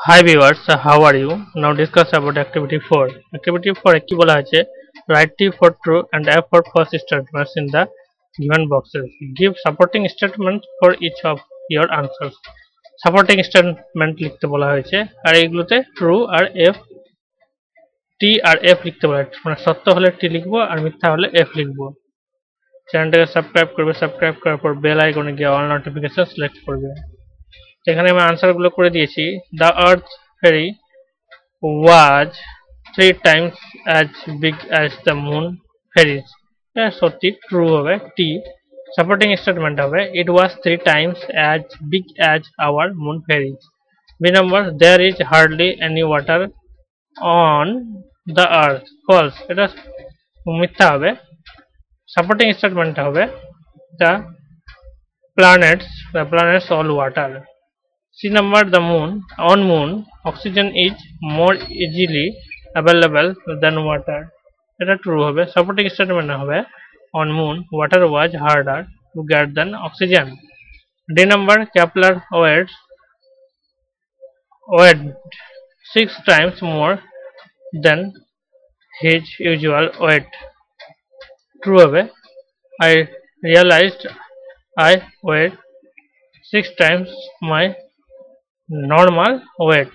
Viewers, how are you? Now discuss about activity 4. Activity 4 এ কি বলা হয়েছে write T for true and F for false statements in the given boxes. Give supporting statements for each of your answers. Supporting statement লিখতে বলা হয়েছে আর এইগুলোতে true আর F T আর এফ লিখতে বলা হয়েছে মানে সত্য হলে টি লিখব আর মিথ্যা হলে এফ লিখব চ্যানেলটাকে সাবস্ক্রাইব করবে সাবস্ক্রাইব করার পর বেল আইকনে গিয়ে অল নোটিফিকেশন সিলেক্ট করবে এখানে আমি আনসারগুলো করে দিয়েছি the earth ferry was three times as big as the moon ferries এটা সত্যি ট্রু হবে টি সাপোর্টিং স্টেটমেন্ট হবে it was three times as big as our moon ferries B number there is hardly any water on the earth false এটা মিথ্যা হবে supporting statement হবে the planets the planets all water C number the moon on moon oxygen is more easily available than water এটা true হবে supporting statement হবে on moon water was harder to get than oxygen D number Kepler weighs weighed six times more than his usual weight true হবে I realized I weighed six times my normal weight